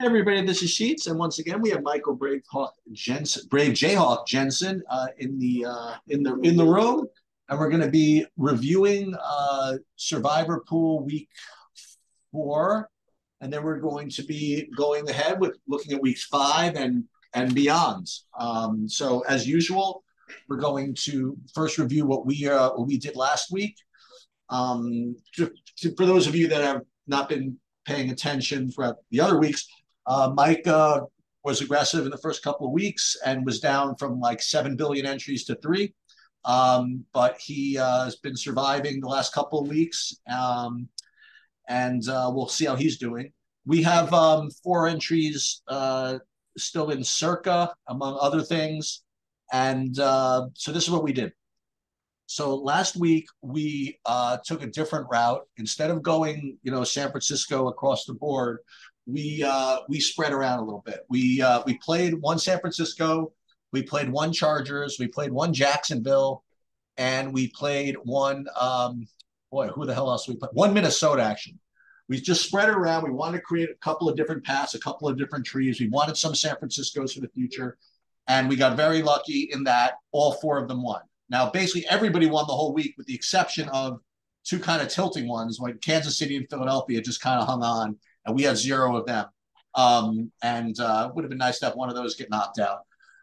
everybody, this is Sheets, and once again we have Michael Brave Hawk Jensen, Brave Jayhawk Jensen uh, in the uh, in the in the room, and we're going to be reviewing uh, Survivor Pool Week Four, and then we're going to be going ahead with looking at weeks five and and beyond. Um, so as usual, we're going to first review what we uh, what we did last week. Um, to, to, for those of you that have not been paying attention throughout the other weeks, uh, Mike was aggressive in the first couple of weeks and was down from like 7 billion entries to three. Um, but he uh, has been surviving the last couple of weeks. Um, and uh, we'll see how he's doing. We have um, four entries uh, still in Circa, among other things. And uh, so this is what we did. So last week we uh, took a different route. Instead of going, you know, San Francisco across the board, we uh, we spread around a little bit. We uh, we played one San Francisco, we played one Chargers, we played one Jacksonville, and we played one. Um, boy, who the hell else we played? One Minnesota actually. We just spread it around. We wanted to create a couple of different paths, a couple of different trees. We wanted some San Franciscos for the future, and we got very lucky in that all four of them won. Now, basically, everybody won the whole week with the exception of two kind of tilting ones, like Kansas City and Philadelphia just kind of hung on, and we had zero of them. Um, and uh, would have been nice to have one of those get knocked out.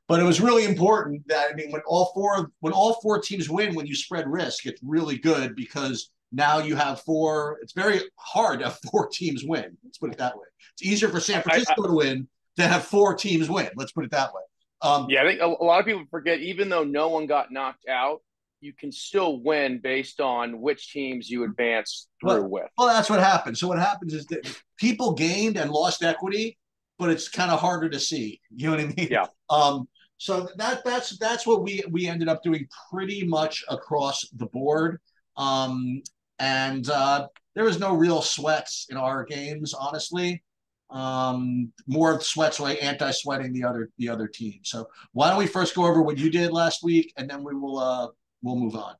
But it was really important that I mean, when all four when all four teams win, when you spread risk, it's really good because now you have four. It's very hard to have four teams win. Let's put it that way. It's easier for San Francisco I, I, to win than have four teams win. Let's put it that way. Um, yeah, I think a, a lot of people forget, even though no one got knocked out, you can still win based on which teams you advance through well, with. Well, that's what happens. So what happens is that people gained and lost equity, but it's kind of harder to see. You know what I mean? Yeah. Um, so that that's that's what we we ended up doing pretty much across the board. Um, and uh, there was no real sweats in our games, honestly um, more sweats away, anti-sweating the other the other team. So why don't we first go over what you did last week, and then we will uh, we'll move on.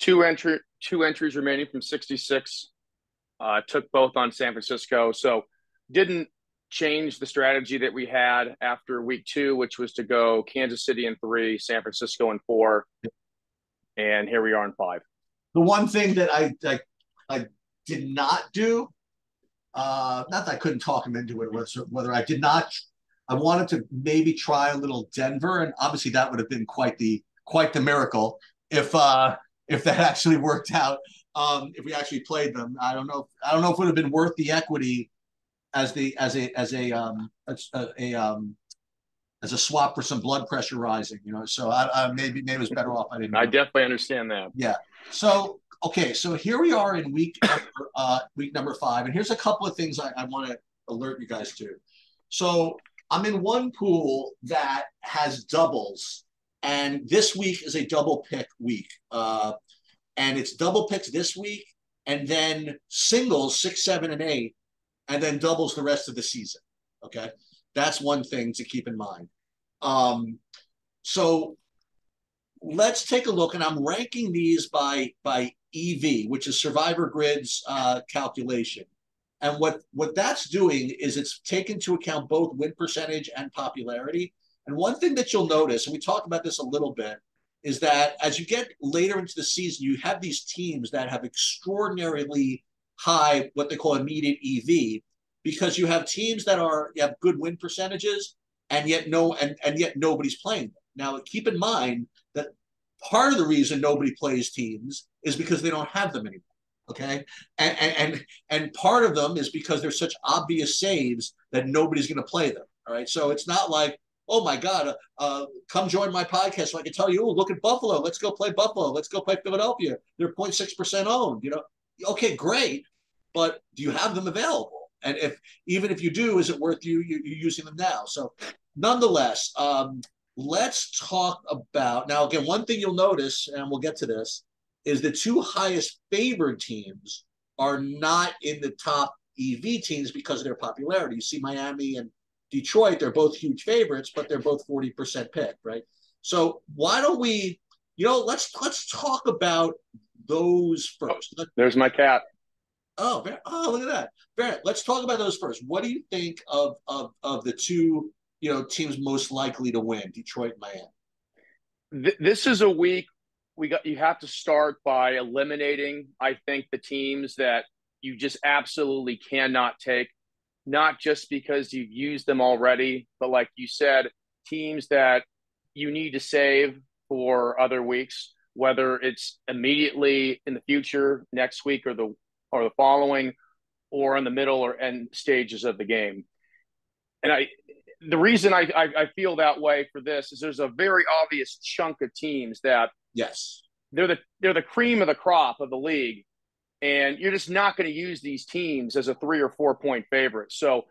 Two entry two entries remaining from 66. Uh, took both on San Francisco, so didn't change the strategy that we had after week two, which was to go Kansas City in three, San Francisco in four, and here we are in five. The one thing that I I, I did not do uh, not that I couldn't talk him into it, whether, whether I did not. I wanted to maybe try a little Denver, and obviously that would have been quite the quite the miracle if uh, if that actually worked out. Um, if we actually played them, I don't know. I don't know if it would have been worth the equity as the as a as a um a, a um as a swap for some blood pressure rising. You know, so I, I maybe maybe it was better off. I didn't. I definitely understand that. Yeah. So okay, so here we are in week number, uh, week number five, and here's a couple of things I, I want to alert you guys to. So I'm in one pool that has doubles, and this week is a double pick week, uh, and it's double picks this week, and then singles six, seven, and eight, and then doubles the rest of the season. Okay, that's one thing to keep in mind. Um, so let's take a look, and I'm ranking these by by EV, which is Survivor Grid's uh, calculation. And what what that's doing is it's taken into account both win percentage and popularity. And one thing that you'll notice, and we talked about this a little bit, is that as you get later into the season, you have these teams that have extraordinarily high what they call immediate EV, because you have teams that are you have good win percentages, and yet no and, and yet nobody's playing them. Now keep in mind that part of the reason nobody plays teams is because they don't have them anymore. Okay, and and and part of them is because they're such obvious saves that nobody's going to play them. All right, so it's not like oh my God, uh, uh, come join my podcast so I can tell you, oh, look at Buffalo. Let's go play Buffalo. Let's go play Philadelphia. They're 0.6% owned. You know, okay, great. But do you have them available? And if even if you do, is it worth you, you, you using them now? So nonetheless, um, let's talk about now again one thing you'll notice and we'll get to this is the two highest favored teams are not in the top ev teams because of their popularity you see miami and detroit they're both huge favorites but they're both 40% pick right so why don't we you know let's let's talk about those first there's my cat Oh, oh, look at that. Barrett, let's talk about those first. What do you think of of of the two, you know, teams most likely to win, Detroit and Miami? This is a week we got you have to start by eliminating, I think, the teams that you just absolutely cannot take, not just because you've used them already, but like you said, teams that you need to save for other weeks, whether it's immediately in the future, next week or the or the following, or in the middle or end stages of the game. And I, the reason I, I, I feel that way for this is there's a very obvious chunk of teams that yes they're the they're the cream of the crop of the league, and you're just not going to use these teams as a three or four point favorite. So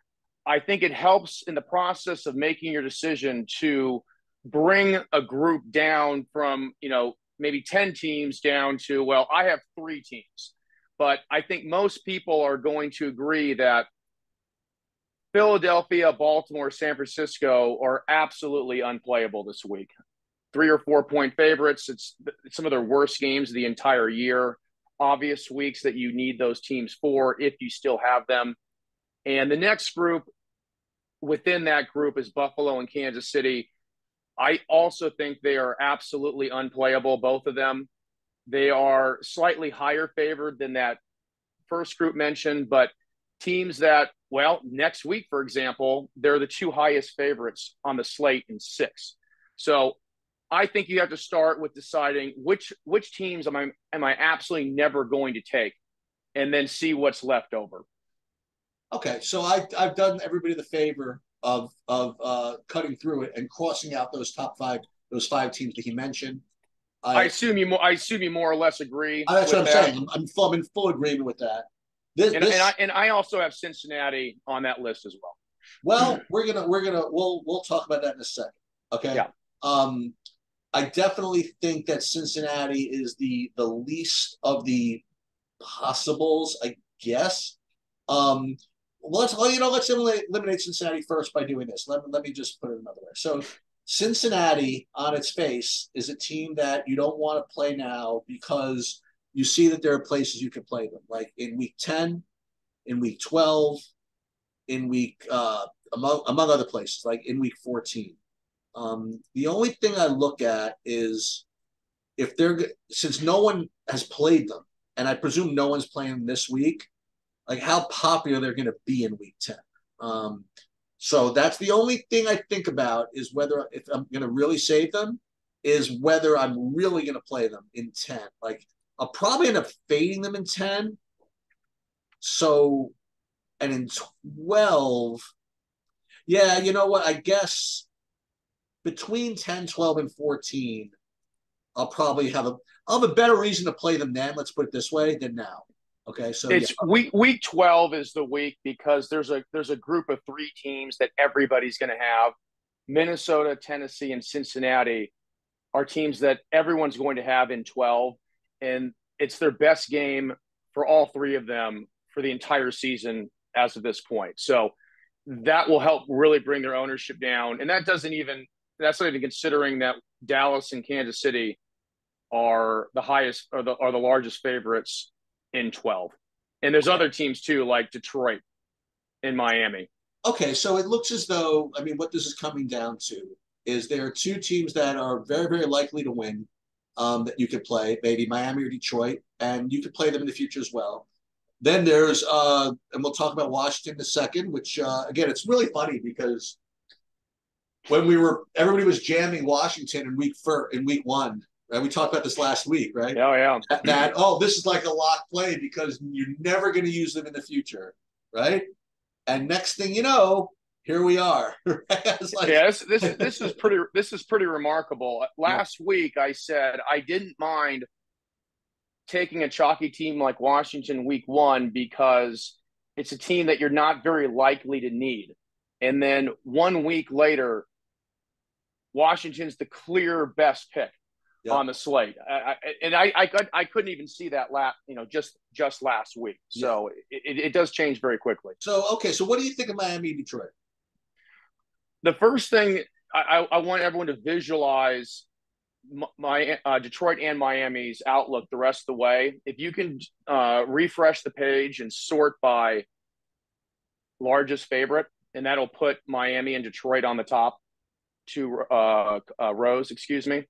I think it helps in the process of making your decision to bring a group down from you know maybe 10 teams down to well i have three teams but I think most people are going to agree that Philadelphia, Baltimore, San Francisco are absolutely unplayable this week. Three or four point favorites. It's some of their worst games of the entire year. Obvious weeks that you need those teams for if you still have them. And the next group within that group is Buffalo and Kansas City. I also think they are absolutely unplayable, both of them. They are slightly higher favored than that first group mentioned, but teams that, well, next week, for example, they're the two highest favorites on the slate in six. So I think you have to start with deciding which which teams am I am I absolutely never going to take, and then see what's left over. Okay, so I I've done everybody the favor of of uh, cutting through it and crossing out those top five those five teams that he mentioned. I, I assume you. More I assume you more or less agree. That's what I'm that. saying. I'm, I'm, full, I'm in full agreement with that. This, and, this, and, I, and I also have Cincinnati on that list as well. Well, we're gonna we're gonna we'll we'll talk about that in a second. Okay. Yeah. Um, I definitely think that Cincinnati is the the least of the possibles. I guess. Um, let's well, you know let's eliminate, eliminate Cincinnati first by doing this. Let, let me just put it another way. So Cincinnati, on its face, is a team that you don't want to play now because you see that there are places you can play them, like in week 10, in week 12, in week, uh, among, among other places, like in week 14. Um, the only thing I look at is if they're, since no one has played them, and I presume no one's playing this week, like how popular they're going to be in week 10. Um, so that's the only thing I think about is whether if I'm going to really save them, is whether I'm really going to play them in 10. Like I'll probably end up fading them in 10. So, and in 12, yeah, you know what? I guess between 10, 12, and 14, I'll probably have a I'll have a better reason to play them then, let's put it this way, than now. Okay, so it's yeah. week week twelve is the week because there's a there's a group of three teams that everybody's going to have. Minnesota, Tennessee, and Cincinnati are teams that everyone's going to have in twelve, and it's their best game for all three of them for the entire season as of this point. So that will help really bring their ownership down, and that doesn't even that's not even considering that Dallas and Kansas City are the highest or the are the largest favorites in 12. And there's other teams too, like Detroit and Miami. Okay, so it looks as though, I mean, what this is coming down to is there are two teams that are very, very likely to win um, that you could play, maybe Miami or Detroit, and you could play them in the future as well. Then there's, uh, and we'll talk about Washington in a second, which uh, again, it's really funny because when we were, everybody was jamming Washington in week four, in week one, Right? We talked about this last week, right? Oh yeah. That, that oh, this is like a lock play because you're never going to use them in the future, right? And next thing you know, here we are. like... yeah, this, this this is pretty this is pretty remarkable. Last yeah. week I said I didn't mind taking a chalky team like Washington week one because it's a team that you're not very likely to need. And then one week later, Washington's the clear best pick yep. on the slate. I, I, and I, I, could, I couldn't even see that last, you know, just just last week. So yeah. it, it does change very quickly. So okay, so what do you think of Miami Detroit? The first thing I, I want everyone to visualize my uh, Detroit and Miami's outlook the rest of the way. If you can uh, refresh the page and sort by largest favorite, and that'll put Miami and Detroit on the top two uh, uh, rows. Excuse me.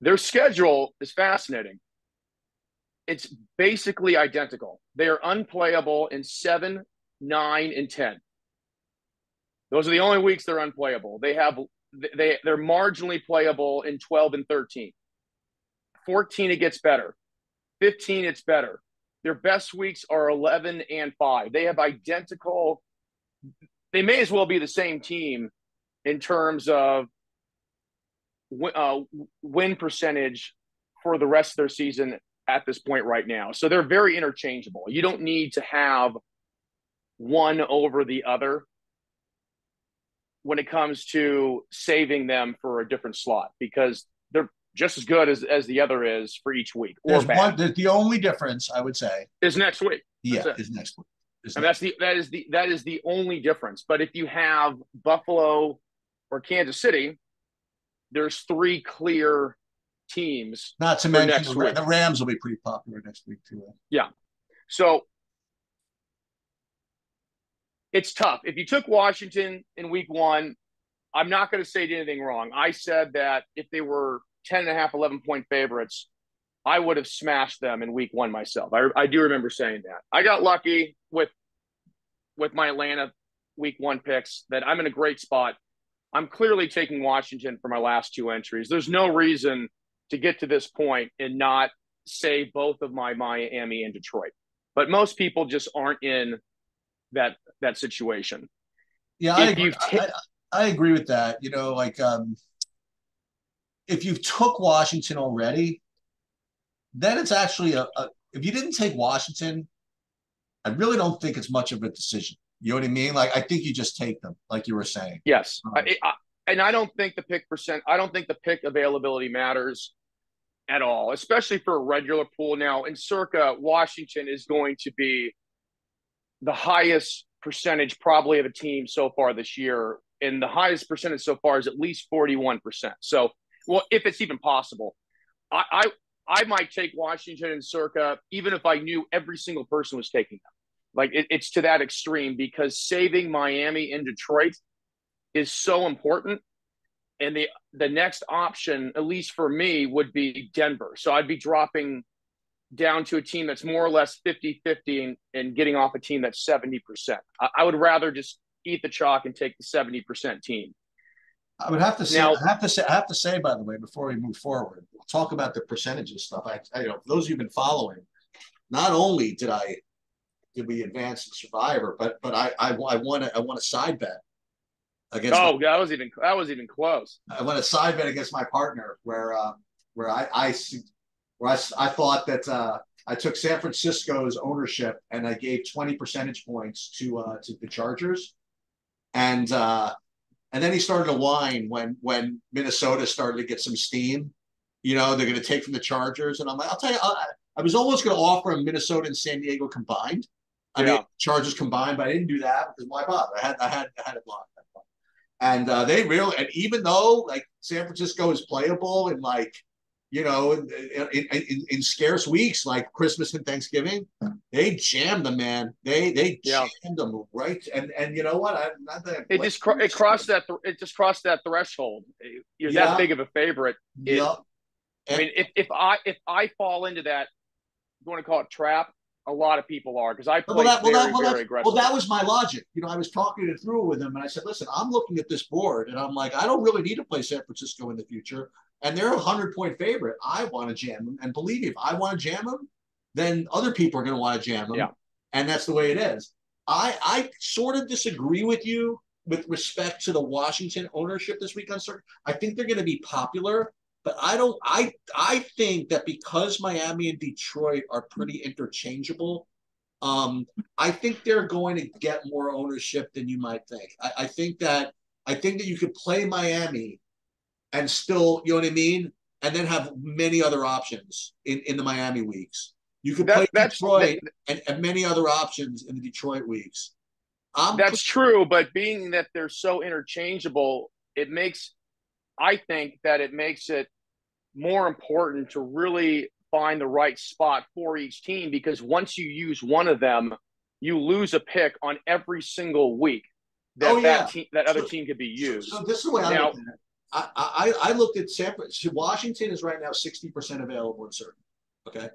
Their schedule is fascinating. It's basically identical. They are unplayable in seven, nine, and ten. Those are the only weeks they're unplayable. They have they they're marginally playable in 12 and 13. 14 it gets better. 15 it's better. Their best weeks are 11 and 5. They have identical they may as well be the same team in terms of uh, win percentage for the rest of their season at this point right now. So they're very interchangeable. You don't need to have one over the other when it comes to saving them for a different slot because they're just as good as, as the other is for each week. Or one, the only difference I would say is next week. Yeah, is next week. Is and that's the that is the that is the only difference. But if you have Buffalo or Kansas City, there's three clear teams. Not to mention the, the Rams will be pretty popular next week too. Yeah. So it's tough. If you took Washington in week one, I'm not going to say anything wrong. I said that if they were 10 and a half, 11 point favorites, I would have smashed them in week one myself. I, I do remember saying that. I got lucky with with my Atlanta week one picks that I'm in a great spot. I'm clearly taking Washington for my last two entries. There's no reason to get to this point and not say both of my Miami and Detroit. But most people just aren't in that that situation. Yeah, I agree, t- I, I agree with that. You know, like um, if you took Washington already, then it's actually a, a if you didn't take Washington, I really don't think it's much of a decision. You know what I mean? Like I think you just take them, like you were saying. Yes, um, I, I, and I don't think the pick percent. I don't think the pick availability matters at all, especially for a regular pool. Now in Circa, Washington is going to be the highest percentage probably of a team so far this year, and the highest percentage so far is at least forty-one percent. So, well, if it's even possible, I, I I might take Washington and Circa even if I knew every single person was taking them. Like it, it's to that extreme because saving Miami and Detroit is so important. And the the next option, at least for me, would be Denver. So I'd be dropping down to a team that's more or less 50 50 and, and getting off a team that's 70%. I, I, would rather just eat the chalk and take the 70% team. I would have to say, now, I have to say, I have to say, by the way, before we move forward, we'll talk about the percentages stuff. I, I you know, those you've been following, not only did I did we advance in Survivor, but but I I, I want to I want a side bet against. Oh, my, that was even that was even close. I want a side bet against my partner where uh, where I I where I, I thought that uh, I took San Francisco's ownership and I gave 20 percentage points to uh, to the Chargers, and uh, and then he started to whine when when Minnesota started to get some steam. You know they're going to take from the Chargers, and I'm like, I'll tell you, I, I was almost going to offer him Minnesota and San Diego combined. I yeah. mean, Chargers combined, but I didn't do that because why bother? I had I had I had it blocked. And uh, they really, and even though like San Francisco is playable and like you know, in, in, in, in, scarce weeks like Christmas and Thanksgiving, they jammed them, man. They they yeah. jammed them right, and and you know what? I not that it just cro- it crossed that th- it just crossed that threshold. You're yeah. that big of a favorite. It, yeah. I mean, if, if I if I fall into that, you want to call it trap, a lot of people are because I play well, that, well, very, that, well, very aggressive. Well, that was my logic. You know, I was talking it through with him, and I said, "Listen, I'm looking at this board, and I'm like, I don't really need to play San Francisco in the future, and they're a hundred point favorite. I want to jam them, and believe me, if I want to jam them, then other people are going to want to jam them, yeah. and that's the way it is. I I sort of disagree with you with respect to the Washington ownership this week on Circa. I think they're going to be popular, but I don't. I I think that because Miami and Detroit are pretty interchangeable, um, I think they're going to get more ownership than you might think. I, I think that I think that you could play Miami and still, you know what I mean, and then have many other options in in the Miami weeks. You could that, play Detroit that, and, and many other options in the Detroit weeks. I'm that's true, but being that they're so interchangeable, it makes I think that it makes it more important to really find the right spot for each team because once you use one of them, you lose a pick on every single week that Oh, yeah. that, team, that other So- team could be used. so this is the way I Now- look at it. I, I, I looked at San. Washington is right now 60% available in Circa. Okay.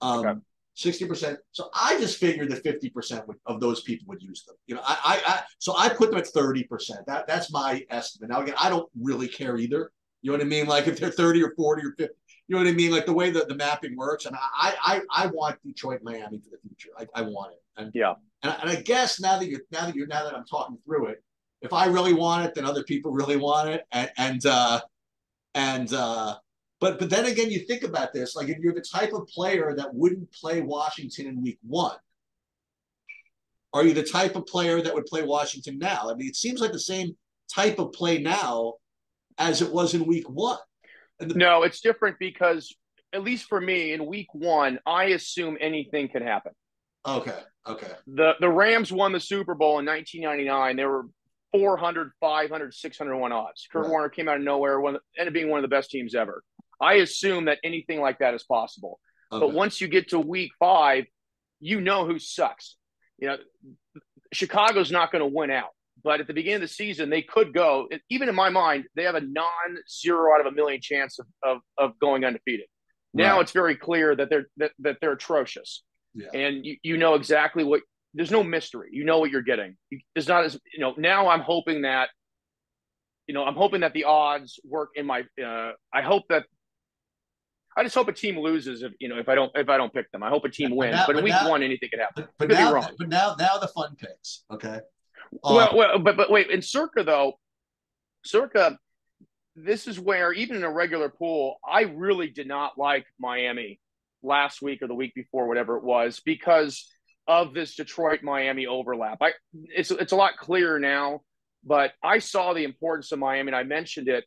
Um, okay. Um, 60%. So I just figured that 50% would, of those people would use them. You know, I, I, I so I put them at 30%. That that's my estimate. Now again, I don't really care either. You know what I mean? Like if they're 30 or 40 or 50, you know what I mean? Like the way that the mapping works. And I I I want Detroit Miami for the future. I, I want it. And Yeah. and, and I guess now that you're now that you're now that I'm talking through it, if I really want it, then other people really want it. And and uh and uh but but then again you think about this, like if you're the type of player that wouldn't play Washington in week one, are you the type of player that would play Washington now? I mean, it seems like the same type of play now as it was in week one. No, it's different because at least for me in week one, I assume anything can happen. Okay, okay. The the Rams won the Super Bowl in 1999. They were 400, 500, 601 odds. Kurt Right. Warner came out of nowhere, one, ended up being one of the best teams ever. I assume that anything like that is possible. okay. But once you get to week five, you know who sucks. You know, Chicago's not going to win out. But at the beginning of the season, they could go. Even in my mind, they have a non-zero out of a million chance of of, of going undefeated. Now Right. it's very clear that they're that, that they're atrocious, Yeah. and you, you know exactly what. There's no mystery. You know what you're getting. There's not as you know. Now I'm hoping that, you know, I'm hoping that the odds work in my. Uh, I hope that I just hope a team loses if you know if I don't if I don't pick them. I hope a team But wins. now- but in but week now- one, anything could happen. But, but Could be now, wrong. but now, now the fun picks. Okay. well, Uh, well, but but wait, in Circa though, Circa, this is where even in a regular pool, I really did not like Miami last week or the week before, whatever it was, because of this Detroit Miami overlap. I it's it's a lot clearer now, but I saw the importance of Miami, and I mentioned it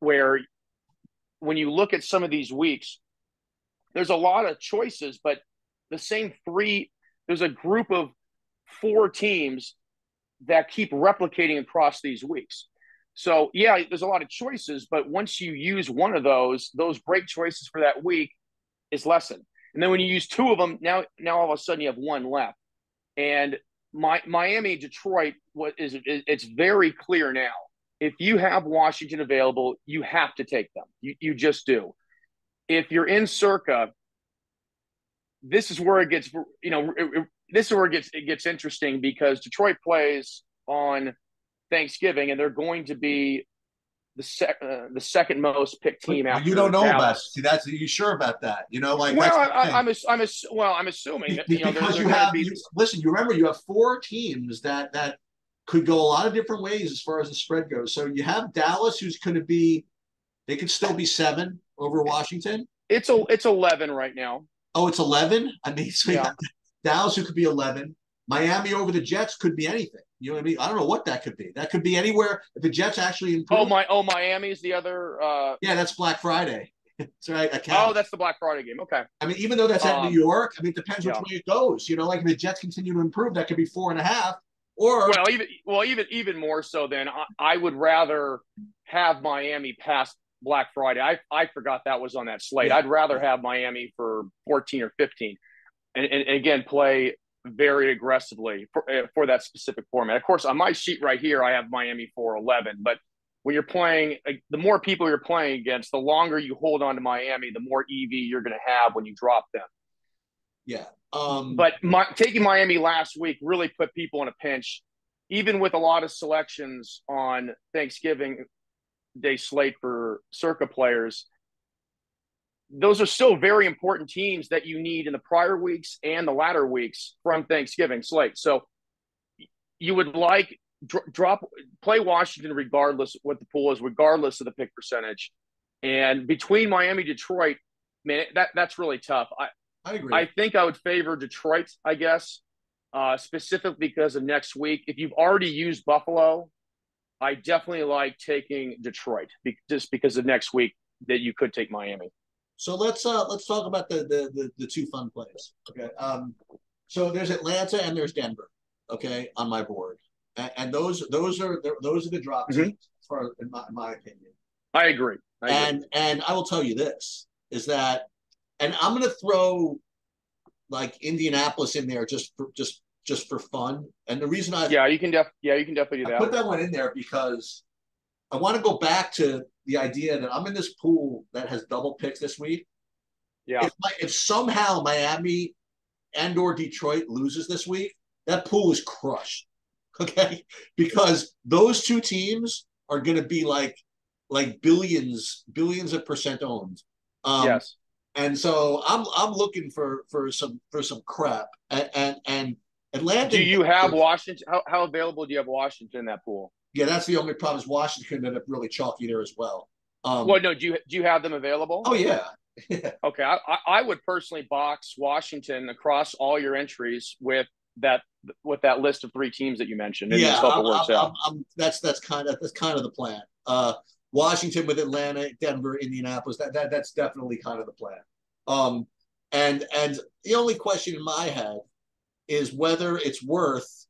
where when you look at some of these weeks, there's a lot of choices, but the same three, there's a group of four teams that keep replicating across these weeks. So yeah, there's a lot of choices, but once you use one of those, those great choices for that week is lessened. And then when you use two of them, now now all of a sudden you have one left. And my Miami, Detroit, what is it? It's very clear now. If you have Washington available, you have to take them. You you just do. If you're in Circa, this is where it gets you know it- it- this is where it gets it gets interesting because Detroit plays on Thanksgiving and they're going to be the sec, uh, the second most picked team after you don't know about. It. Dallas. See, that's are you sure about that? You know, like well, I, thing. I'm I'm well, I'm assuming that, you know because you have be you, listen. You remember you have four teams that that could go a lot of different ways as far as the spread goes. So you have Dallas, who's going to be, they could still be seven over Washington. it's a it's eleven right now. Oh, it's eleven. I mean, so Yeah. Dallas, who could be eleven. Miami over the Jets could be anything. You know what I mean? I don't know what that could be. That could be anywhere. If the Jets actually improve. Oh my oh Miami's the other. Uh, Yeah, that's Black Friday. that's right. I oh, that's the Black Friday game. Okay. I mean, even though that's at Um, New York, I mean, it depends which yeah. way it goes. You know, like if the Jets continue to improve, that could be four and a half. Or Well, even well even even more so than I, I would rather have Miami pass Black Friday. I I forgot that was on that slate. Yeah. I'd rather have Miami for 14 or 15, and, and, and again play very aggressively for, uh, for that specific format. Of course, on my sheet right here, I have Miami for 11, but when you're playing, uh, the more people you're playing against, the longer you hold on to Miami, the more EV you're going to have when you drop them. Yeah. Um, But my, taking Miami last week really put people in a pinch, even with a lot of selections on Thanksgiving Day slate for Circa players. Those are still very important teams that you need in the prior weeks and the latter weeks from Thanksgiving slate. So you would like dr- drop play Washington regardless what the pool is, regardless of the pick percentage. And between Miami, Detroit, man, that that's really tough. I, I agree. I think I would favor Detroit, I guess, uh, specifically because of next week. If you've already used Buffalo, I definitely like taking Detroit be- just because of next week that you could take Miami. So let's uh let's talk about the the the, the two fun plays. Okay. Um so there's Atlanta and there's Denver, okay, on my board. And, and those those are those are the drop Mhm. teams, as far as in my, in my opinion. I agree. I agree. and and I will tell you this is that, and I'm going to throw like Indianapolis in there just for just just for fun. And the reason I yeah, you can def yeah, you can definitely do that. I put that one in there because I want to go back to the idea that I'm in this pool that has double picks this week. yeah, If, my, if somehow Miami and or Detroit loses this week, that pool is crushed. Okay, because those two teams are going to be like like billions billions of percent owned. Um, yes. And so I'm I'm looking for for some for some crap and and, and Atlanta. Do you have Washington? How, how available do you have Washington in that pool? Yeah, that's the only problem. Is Washington ended up really chalky there as well. Um, Well, no, do you do you have them available? oh yeah, Okay, I, I would personally box Washington across all your entries with that with that list of three teams that you mentioned, yeah. I'm- I'm- I'm- that's that's kind of that's kind of the plan. Uh, Washington with Atlanta, Denver, Indianapolis. That that that's definitely kind of the plan. Um, and and the only question in my head is whether it's worth.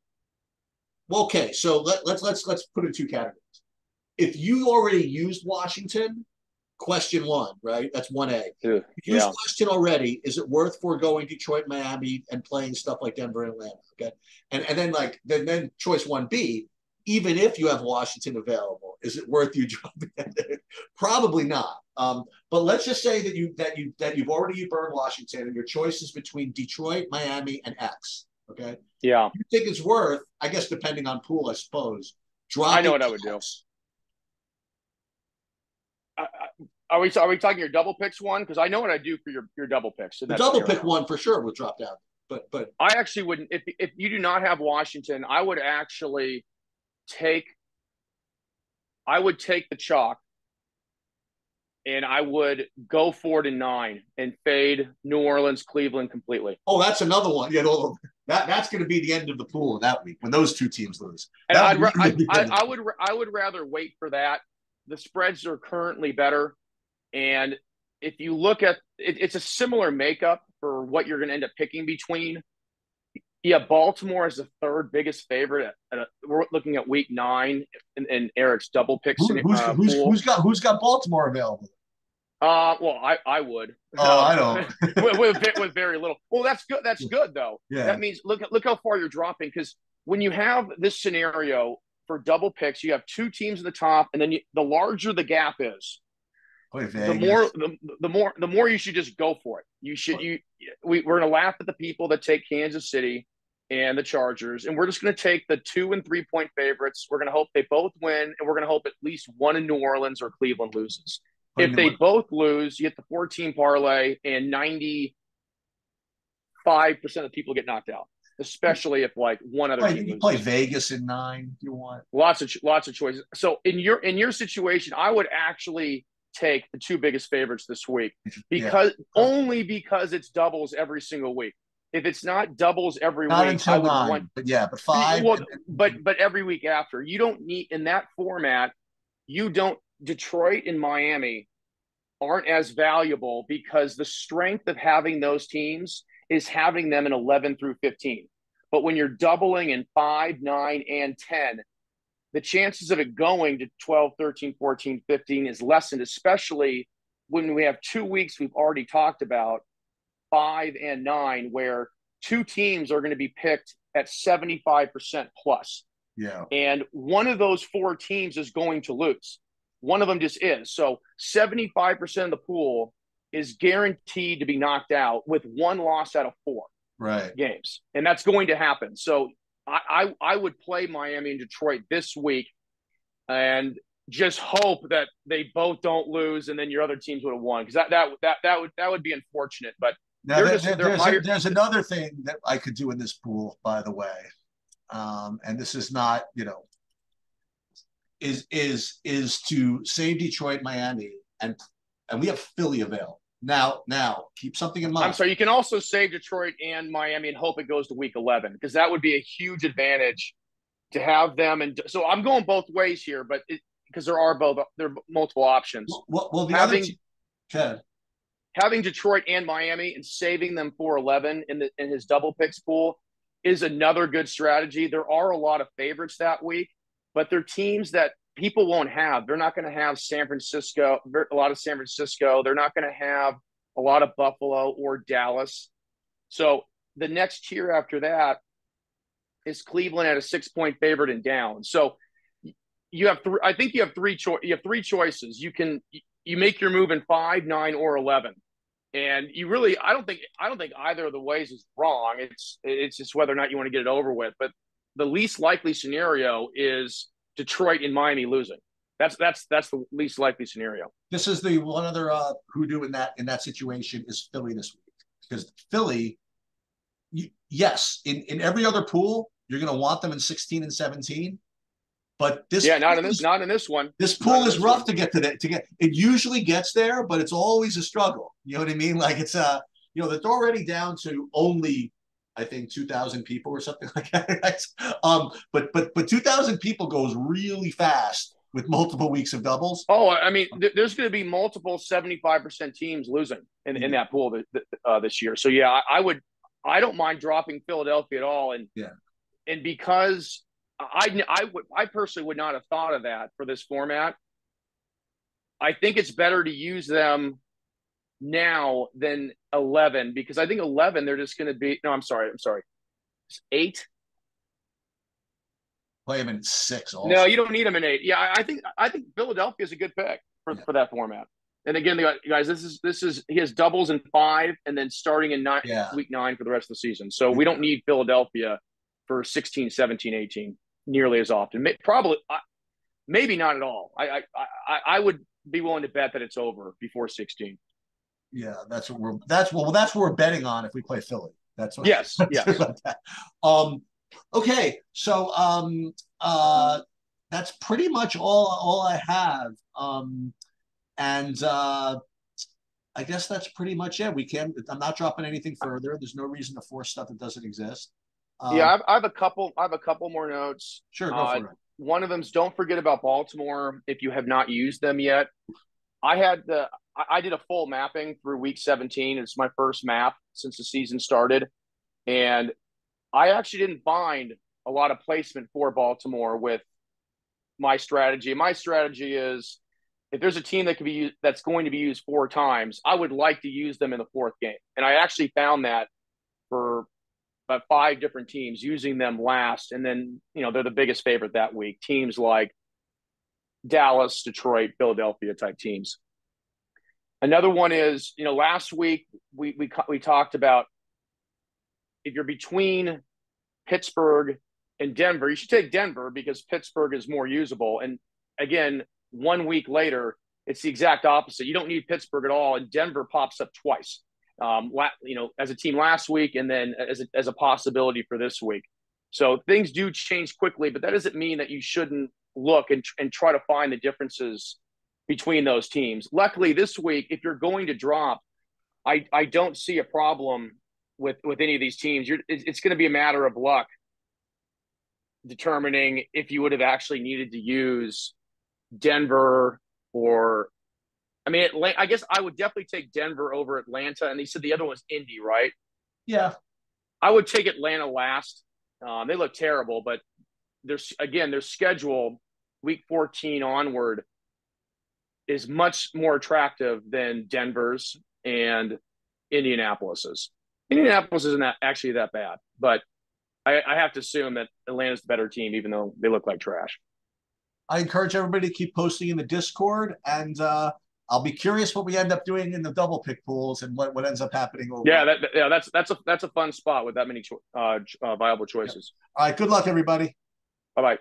Well, okay, so let, let's let's let's put it in two categories. If you already used Washington, question one, right? That's one A. Dude, If you used yeah. question already, is it worth foregoing Detroit, Miami, and playing stuff like Denver and Atlanta? Okay, and and then like then then choice one B, even if you have Washington available, is it worth you dropping it? Probably not. Um, but let's just say that you that you that you've already burned Washington, and your choice is between Detroit, Miami, and X. Okay, Yeah, you think it's worth? I guess depending on pool, I suppose. Dropping I know what I would do. X. I, I, are we are we talking your double picks one? Because I know what I do for your your double picks. The double pick one for sure would drop down, but but I actually wouldn't. If if you do not have Washington, I would actually take. I would take the chalk, and I would go four to nine and fade New Orleans, Cleveland completely. Oh, that's another one. Know, that that's going to be the end of the pool that week when those two teams lose. And I'd, ra- I, I. I would I would rather wait for that. The spreads are currently better, and if you look at it, it's a similar makeup for what you're going to end up picking between. Yeah, Baltimore is the third biggest favorite. At, at, we're looking at week nine in, in Eric's double picks. Who, who's, uh, who's, who's got who's got Baltimore available? Uh, well, I I would. Oh, I don't. with, with with very little. Well, that's good. That's good though. Yeah. That means look at look how far you're dropping because when you have this scenario for double picks, you have two teams in the top, and then you, the larger the gap is, the more the, the more the more you should just go for it. You should you we, we're gonna laugh at the people that take Kansas City and the Chargers, and we're just gonna take the two and three point favorites. We're gonna hope they both win, and we're gonna hope at least one in New Orleans or Cleveland loses. If they both lose, you get the 14 parlay, and 95% of people get knocked out, especially if like one other team you play Vegas in nine if you want. Lots of lots of choices. So in your in your situation, I would actually take the two biggest favorites this week because only because it's doubles every single week. If it's not doubles every Not week, I until would nine, want but yeah, but five. well, but but every week after, you don't need in that format. You don't. Detroit and Miami aren't as valuable because the strength of having those teams is having them in 11 through 15. But when you're doubling in 5, 9, and 10, the chances of it going to 12, 13, 14, 15 is lessened, especially when we have two weeks we've already talked about, 5 and 9, where two teams are going to be picked at 75% plus. yeah, And one of those four teams is going to lose. One of them just is. So 75% of the pool is guaranteed to be knocked out with one loss out of four right. games. And that's going to happen. So I, I, I would play Miami and Detroit this week and just hope that they both don't lose and then your other teams would have won. Because that, that that that would that would be unfortunate. But Now, there- just- there- there's, a, there's another thing that I could do in this pool, by the way, um, and this is not, you know, is is is to save Detroit, Miami, and and we have Philly available now. Now, keep something in mind. I'm sorry, you can also save Detroit and Miami and hope it goes to week 11 because that would be a huge advantage to have them. And so I'm going both ways here, but because there are both there are multiple options. Well, well, the having- other, Having Detroit and Miami and saving them for 11 in the in his double picks pool is another good strategy. There are a lot of favorites that week, but they're teams that people won't have. They're not going to have San Francisco, a lot of San Francisco. They're not going to have a lot of Buffalo or Dallas. So the next tier after that is Cleveland at a six point favorite and down. So you have three. I think you have three choice. You have three choices. You can you make your move in five, nine, or eleven, and you really. I don't think. I don't think either of the ways is wrong. It's it's just whether or not you want to get it over with. But the least likely scenario is Detroit and Miami losing. That's that's that's the least likely scenario. This is the one other uh, hoodoo in that in that situation is Philly this week because Philly, you, yes, in in every other pool you're going to want them in 16 and 17 but this yeah, not in this, not in this one. This pool is rough one. to get to that. To get it usually gets there, but it's always a struggle. You know what I mean? Like it's a you know, they're already down to only I think two thousand people or something like that. um, but but but two thousand people goes really fast with multiple weeks of doubles. Oh, I mean, th- there's going to be multiple seventy-five percent teams losing in, in that pool th- th- uh, this year. So yeah, I, I would, I don't mind dropping Philadelphia at all, and yeah, and because I, I would I personally would not have thought of that for this format. I think it's better to use them now than 11 because I think 11 they're just going to be no I'm sorry I'm sorry it's 8 play them in 6 also. No, you don't need them in 8. Yeah, I think I think Philadelphia is a good pick for, yeah. for that format. And again, guys, this is this is he has doubles in 5 and then starting in nine, yeah. week 9 for the rest of the season. So we don't need Philadelphia for 16, 17, 18 nearly as often. Probably, maybe not at all. I, I, I would be willing to bet that it's over before 16. Yeah, that's what we're. That's well, that's what we're betting on if we play Philly. That's what. Yes. yes. Um. Okay. So um. Uh. That's pretty much all all I have. Um. And uh. I guess that's pretty much it. We can. I'm not dropping anything further. There's no reason to force stuff that doesn't exist. Um, yeah, I've, I have a couple. I have a couple more notes. Sure, go uh, for it. One of them's don't forget about Baltimore if you have not used them yet. I had the I did a full mapping through week 17. It's my first map since the season started, and I actually didn't find a lot of placement for Baltimore with my strategy. My strategy is if there's a team that could be used, that's going to be used four times, I would like to use them in the fourth game, and I actually found that for about five different teams using them last, and then you know they're the biggest favorite that week. Teams like Dallas, Detroit, Philadelphia type teams. Another one is you know last week we we we talked about if you're between Pittsburgh and Denver, you should take Denver because Pittsburgh is more usable. And again, one week later, it's the exact opposite. You don't need Pittsburgh at all, and Denver pops up twice um, you know, as a team last week, and then as a, as a possibility for this week. So things do change quickly, but that doesn't mean that you shouldn't look and, and try to find the differences between those teams. Luckily, this week, if you're going to drop, I, I don't see a problem with with any of these teams. You're, it's, it's going to be a matter of luck determining if you would have actually needed to use Denver or I mean, Atlanta, I guess I would definitely take Denver over Atlanta. And he said the other one's Indy, right? Yeah. I would take Atlanta last. Um, they look terrible, but there's again, their schedule week 14 onward is much more attractive than Denver's and Indianapolis's. Indianapolis isn't that actually that bad, but I, I have to assume that Atlanta's the better team, even though they look like trash. I encourage everybody to keep posting in the Discord and uh, I'll be curious what we end up doing in the double pick pools and what, what ends up happening. Over yeah, that, yeah, that's that's a that's a fun spot with that many cho- uh, uh, viable choices. Yeah. All right, good luck, everybody. Bye bye.